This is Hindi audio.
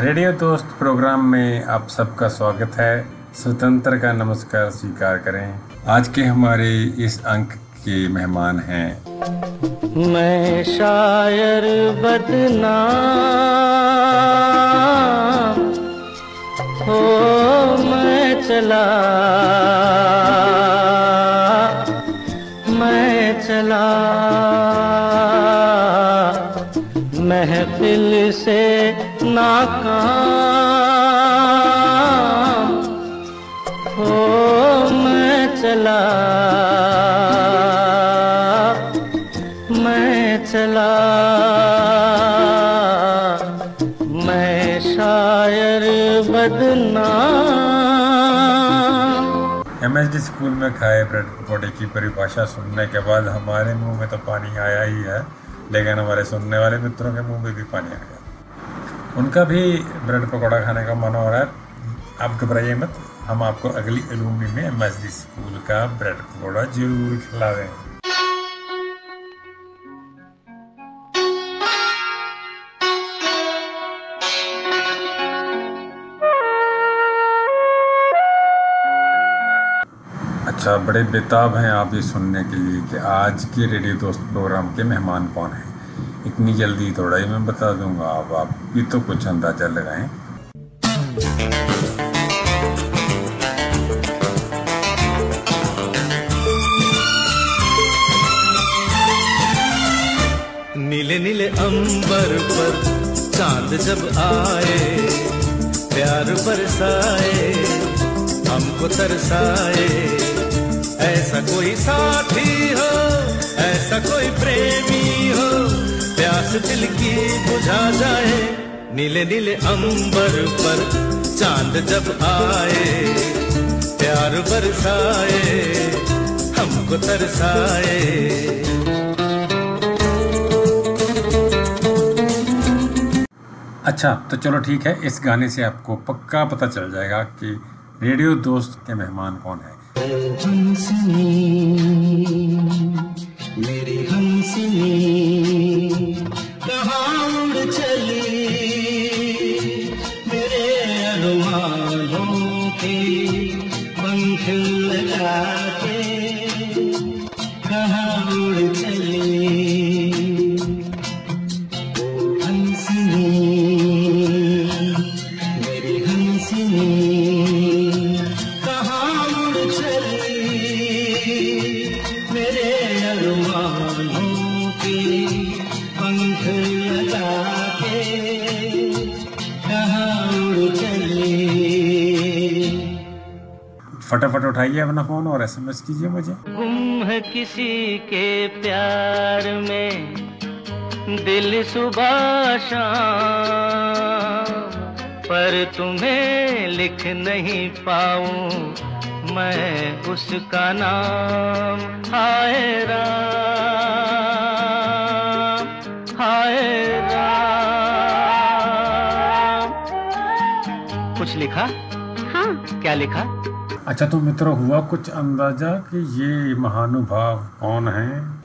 रेडियो दोस्त प्रोग्राम में आप सबका स्वागत है। स्वतंत्र का नमस्कार स्वीकार करें। आज के हमारे इस अंक के मेहमान हैं। मैं शायर बदना हो मैं चला मैं चला, महफिल से नाकाम। हो, मैं चला। मैं चला। मैं शायर स्कूल में खाए ब्रेड पकौड़े की परिभाषा सुनने के बाद हमारे मुँह में तो पानी आया ही है, लेकिन हमारे सुनने वाले मित्रों के मुँह में भी पानी आ गया उनका भी ब्रेड पकौड़ा खाने का मन हो रहा है। आप घबराइए मत। हम आपको अगली अलूमी में एम स्कूल का ब्रेड पकौड़ा ज़रूर खिलावें अच्छा बड़े बेताब हैं आप ये सुनने के लिए कि आज के रेडियो दोस्त प्रोग्राम के मेहमान कौन हैं? इतनी जल्दी थोड़ा ही मैं बता दूँगा अब आप भी तो कुछ अंदाज़ा लगाएँ। नीले नीले अंबर पर चाँद जब आए, प्यार बरसाए, हमको तरसाए, ऐसा कोई साथी हो, ऐसा कोई प्रेमी प्यास दिल की बुझा जाए। नीले नीले अंबर पर चाँद जब आए प्यार बरसाए हमको तरसाए। अच्छा तो चलो ठीक है इस गाने से आपको पक्का पता चल जाएगा कि रेडियो दोस्त के मेहमान कौन है। मेरी अरमानों के पंख लगा के कहाँ उड़ चली? पंख लगा फटाफट उठाइए अपना फ़ोन और एसएमएस कीजिए मुझे। गुम है किसी के प्यार में दिल सुबह शाम पर तुम्हें लिख नहीं पाऊँ मैं उसका नाम। हाय राम हाय राम। कुछ लिखा? हाँ। क्या लिखा? अच्छा तो मित्रों हुआ कुछ अंदाज़ा कि ये महानुभाव कौन है?